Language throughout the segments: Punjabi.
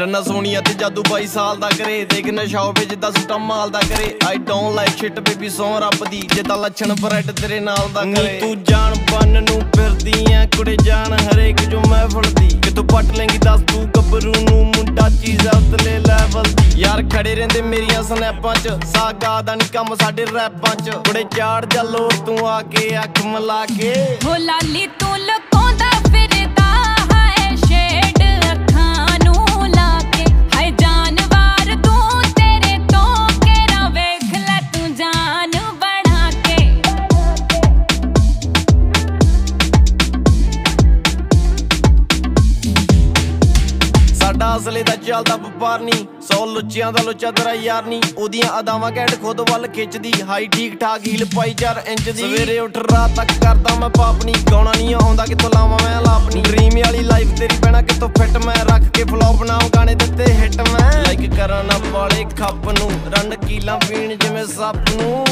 ਰੰਨਾ ਸੋਨੀਆ ਤੇ ਜਾਦੂ 22 ਸਾਲ ਦਾ ਕਰੇ। ਦੇਖ ਨਸ਼ਾ ਹੋਵੇ ਜਿੱਦਾਂ ਸੁੱਟਾ ਮਾਲ ਦਾ ਕਰੇ। I don't like shit baby ਸੌ ਰੱਬ ਦੀ। ਜਿੱਦਾਂ ਲੱਛਣ ਬ੍ਰੈਡ ਤੇਰੇ ਨਾਲ ਦਾ ਕਰੇ। ਤੂੰ ਜਾਣ ਬੰਨ ਨੂੰ ਫਿਰਦੀ ਐ ਕੁੜੇ ਜਾਣ ਹਰੇਕ ਜੋ ਮੈਂ ਫੜਦੀ। ਕਿਤੋਂ ਪੱਟ ਲੈਂਗੀ ਦੱਸ ਤੂੰ ਗੱਭਰੂ ਨੂੰ ਮੁੰਡਾ ਚੀਜ਼ ਉਤਲੇ ਲੈਵਲ ਦੀ। ਯਾਰ ਖੜੇ ਰਹਿੰਦੇ ਮੇਰੀਆਂ ਸਨੈਪਾਂ 'ਚ। ਸਾਗਾ ਦਾ ਨਹੀਂ ਕੰਮ ਸਾਡੇ ਰੈਪਾਂ 'ਚ। ਕੁੜੇ ਚਾੜ ਜੱਲੋ ਤੂੰ ਆ ਕੇ ਅੱਖ ਮਲਾ ਕੇ। ਹੋ ਲਾਲੀ ਤੂੰ ਅਸਲੇ ਦਾ ਚੱਲਦਾ ਵਪਾਰ ਨਹੀਂ ਸੌ ਲੁੱਚਿਆਂ ਦਾ ਲੁੱਚਾ ਤੇਰਾ ਯਾਰ ਨਹੀਂ ਉਹਦੀਆਂ ਅਦਾਵਾਂ ਘੈਂਟ ਖੁਦ ਵੱਲ ਖਿੱਚਦੀ। ਹਾਈ ਠੀਕ ਠਾਕ ਹੀਲ ਪਾਈ 4 ਇੰਚ ਦੀ। ਸਵੇਰੇ ਉੱਠ ਰਾਤ ਤੱਕ ਕਰਦਾ ਮੈਂ ਪਾਪ ਨਹੀਂ ਗਾਉਣਾ ਨਹੀਂ ਆਉਂਦਾ, ਕਿੱਥੋਂ ਲਾਵਾਂ ਮੈਂ ਲਾਪ ਨਹੀਂ ਡ੍ਰੀਮ ਵਾਲੀ ਲਾਈਫ ਤੇਰੀ ਪੈਣਾ ਕਿੱਥੋਂ ਫਿੱਟ ਮੈਂ? ਰੱਖ ਕੇ ਫਲੋ ਬਣਾਉ, ਗਾਣੇ ਦਿੱਤੇ ਹਿੱਟ ਮੈਂ। ਲਾਈਕ ਕਰਾਂ ਨਾ ਵਾਲੇ ਖੱਪ ਨੂੰ। ਰੰਡ ਕੀਲਾਂ ਪੀਣ ਜਿਵੇਂ ਸੱਪ ਨੂੰ।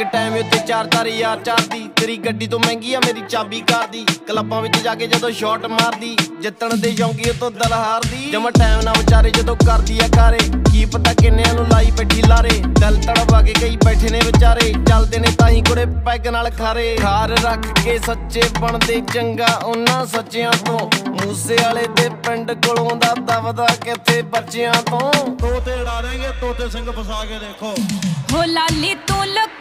ਇੱਕ ਟਾਈਮ ਉੱਤੇ ਚਾਰ ਚਾਰ ਯਾਰ ਚਾਰਦੀ। ਤੇਰੀ ਗੱਡੀ ਤੋਂ ਮਹਿੰਗੀ ਆ ਮੇਰੀ ਚਾਬੀ ਕਾਰ ਦੀ। ਕਲੱਬਾਂ ਵਿੱਚ ਜਾ ਕੇ ਜਦੋਂ ਸ਼ਾਟ ਮਾਰਦੀ ਜਿੱਤਣ ਦੇ ਜੌਂਗੀ ਤੋਂ ਦਿਲ ਹਾਰਦੀ। ਜਮਾ ਟਾਈਮ ਨਾ ਵਿਚਾਰੇ ਜਦੋਂ ਕਰਦੀ ਆ ਕਾਰੇ ਕੀ ਪਤਾ ਕਿੰਨਿਆਂ ਨੂੰ ਲਾਈ ਬੈਠੀ ਲਾਰੇ। ਦਿਲ ਤੜਵਾ ਕੇ ਕਈ ਬੈਠੇ ਨੇ ਵਿਚਾਰੇ ਚੱਲਦੇ ਨੇ ਤਾਂ ਹੀ ਕੁੜੇ ਪੈਗ ਨਾਲ ਖਾਰੇ। ਖਾਰ ਰੱਖ ਕੇ ਸੱਚੇ ਬਣਦੇ ਚੰਗਾ ਉਹਨਾਂ ਸੱਚਿਆਂ ਤੋਂ। ਮੂਸੇ ਵਾਲੇ ਦੇ ਪਿੰਡ ਕੋਲੋਂ ਦਾ ਦਵਦਾ ਕਿੱਥੇ ਬੱਚਿਆਂ ਤੋਂ? ਤੋਤੇ ਉਡਾ ਦੇਂਗੇ ਤੋਤੇ ਸਿੰਘ ਫਸਾ ਕੇ ਦੇਖੋ। ਹੋ ਲਾਲੀ ਤੂੰ ਲੁਕ